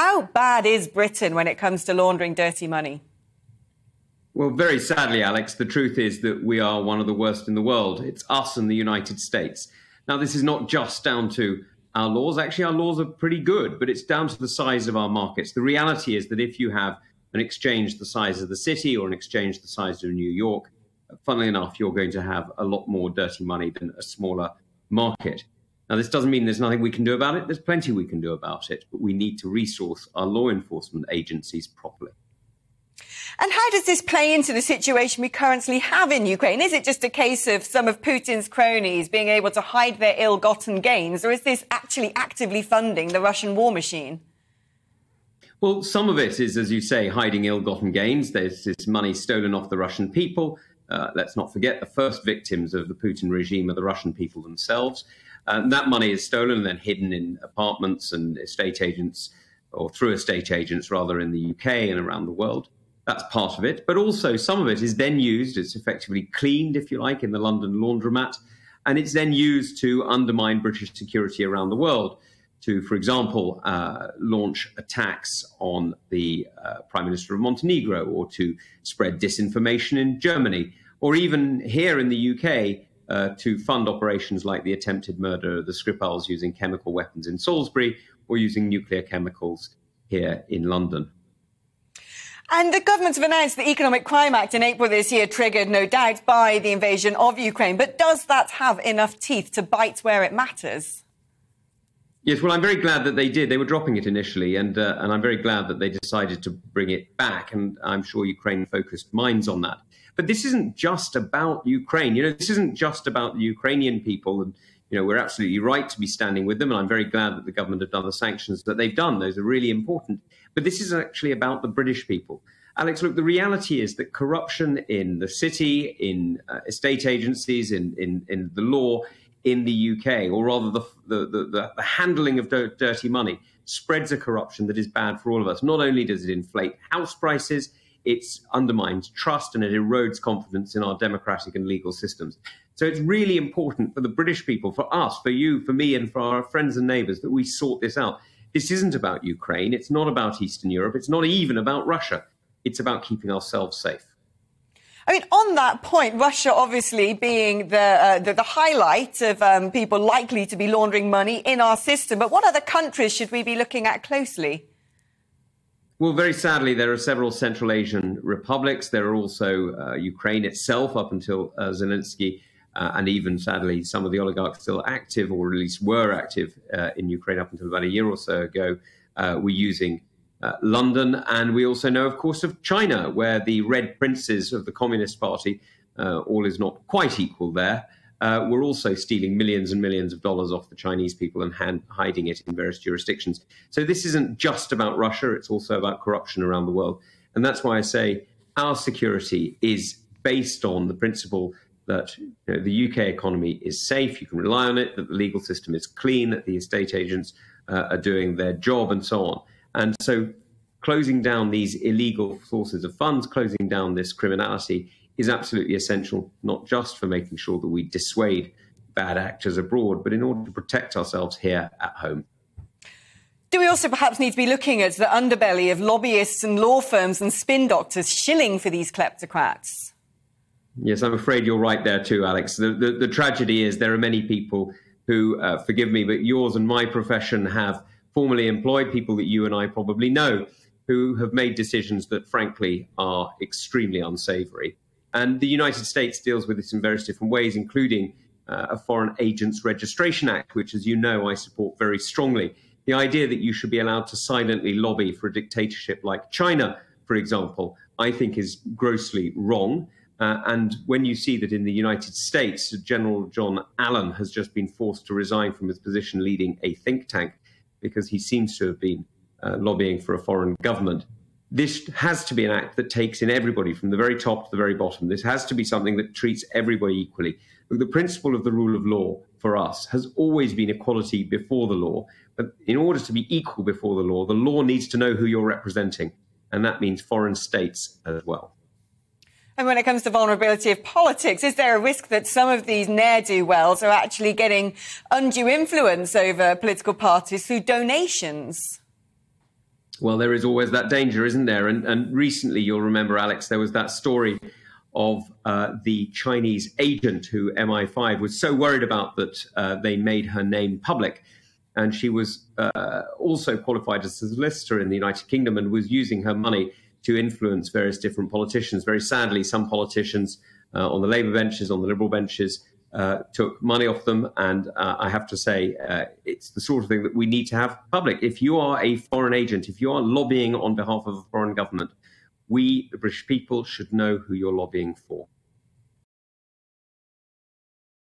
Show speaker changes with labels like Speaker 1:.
Speaker 1: How bad is Britain when it comes to laundering dirty money?
Speaker 2: Well, very sadly, Alex, the truth is that we are one of the worst in the world. It's us and the United States. Now, this is not just down to our laws. Actually, our laws are pretty good, but it's down to the size of our markets. The reality is that if you have an exchange the size of the city or an exchange the size of New York, funnily enough, you're going to have a lot more dirty money than a smaller market. Now, this doesn't mean there's nothing we can do about it. There's plenty we can do about it, but we need to resource our law enforcement agencies properly.
Speaker 1: And how does this play into the situation we currently have in Ukraine? Is it just a case of some of Putin's cronies being able to hide their ill gotten gains, or is this actually actively funding the Russian war machine?
Speaker 2: Well, some of it is, as you say, hiding ill gotten gains. There's this money stolen off the Russian people. Uh, let's not forget the first victims of the Putin regime are the Russian people themselves. And that money is stolen and then hidden in apartments and estate agents, or through estate agents rather, in the UK and around the world. That's part of it. But also, some of it is then used, it's effectively cleaned, if you like, in the London laundromat. And it's then used to undermine British security around the world. To, for example, uh, launch attacks on the uh, Prime Minister of Montenegro or to spread disinformation in Germany, or even here in the UK uh, to fund operations like the attempted murder of the Skripals using chemical weapons in Salisbury or using nuclear chemicals here in London.
Speaker 1: And the government have announced the Economic Crime Act in April this year, triggered, no doubt, by the invasion of Ukraine. But does that have enough teeth to bite where it matters?
Speaker 2: Yes, well, I'm very glad that they did. They were dropping it initially, and uh, and I'm very glad that they decided to bring it back. And I'm sure Ukraine focused minds on that. But this isn't just about Ukraine. You know, this isn't just about the Ukrainian people. And you know, we're absolutely right to be standing with them. And I'm very glad that the government have done the sanctions that they've done. Those are really important. But this is actually about the British people. Alex, look, the reality is that corruption in the city, in uh, estate agencies, in, in, in the law in the UK, or rather the, the, the, the handling of dirty money, spreads a corruption that is bad for all of us. Not only does it inflate house prices, it undermines trust and it erodes confidence in our democratic and legal systems. So it's really important for the British people, for us, for you, for me, and for our friends and neighbours that we sort this out. This isn't about Ukraine. It's not about Eastern Europe. It's not even about Russia. It's about keeping ourselves safe.
Speaker 1: I mean, on that point, Russia obviously being the, uh, the, the, highlight of um, people likely to be laundering money in our system. But what other countries should we be looking at closely?
Speaker 2: Well, very sadly, there are several Central Asian republics. There are also uh, Ukraine itself, up until uh, Zelensky uh, and even sadly, some of the oligarchs still active, or at least were active uh, in Ukraine up until about a year or so ago, uh, were using uh, London. And we also know, of course, of China, where the red princes of the Communist Party, all is not quite equal there, uh, were also stealing millions and millions of dollars off the Chinese people and hand, hiding it in various jurisdictions. So this isn't just about Russia, it's also about corruption around the world. And that's why I say our security is based on the principle that you know, the UK economy is safe, you can rely on it, that the legal system is clean, that the estate agents uh, are doing their job, and so on. And so, closing down these illegal sources of funds, closing down this criminality is absolutely essential, not just for making sure that we dissuade bad actors abroad, but in order to protect ourselves here at home.
Speaker 1: Do we also perhaps need to be looking at the underbelly of lobbyists and law firms and spin doctors shilling for these kleptocrats?
Speaker 2: Yes, I'm afraid you're right there too, Alex. The, the, the tragedy is there are many people who, uh, forgive me, but yours and my profession have formerly employed people that you and I probably know who have made decisions that, frankly, are extremely unsavory. And the United States deals with this in various different ways, including uh, a Foreign Agents Registration Act, which, as you know, I support very strongly. The idea that you should be allowed to silently lobby for a dictatorship like China, for example, I think is grossly wrong. Uh, and when you see that in the United States, General John Allen has just been forced to resign from his position leading a think tank because he seems to have been uh, lobbying for a foreign government. This has to be an act that takes in everybody from the very top to the very bottom. This has to be something that treats everybody equally. The principle of the rule of law for us has always been equality before the law. But in order to be equal before the law, the law needs to know who you're representing. And that means foreign states as well.
Speaker 1: And when it comes to vulnerability of politics, is there a risk that some of these ne'er-do-wells are actually getting undue influence over political parties through donations?
Speaker 2: Well, there is always that danger, isn't there? And, and recently, you'll remember, Alex, there was that story of uh, the Chinese agent who MI5 was so worried about that uh, they made her name public. And she was uh, also qualified as a solicitor in the United Kingdom and was using her money to influence various different politicians. Very sadly, some politicians uh, on the Labour benches, on the Liberal benches, uh, took money off them. And uh, I have to say, uh, it's the sort of thing that we need to have public. If you are a foreign agent, if you are lobbying on behalf of a foreign government, we, the British people, should know who you're lobbying for.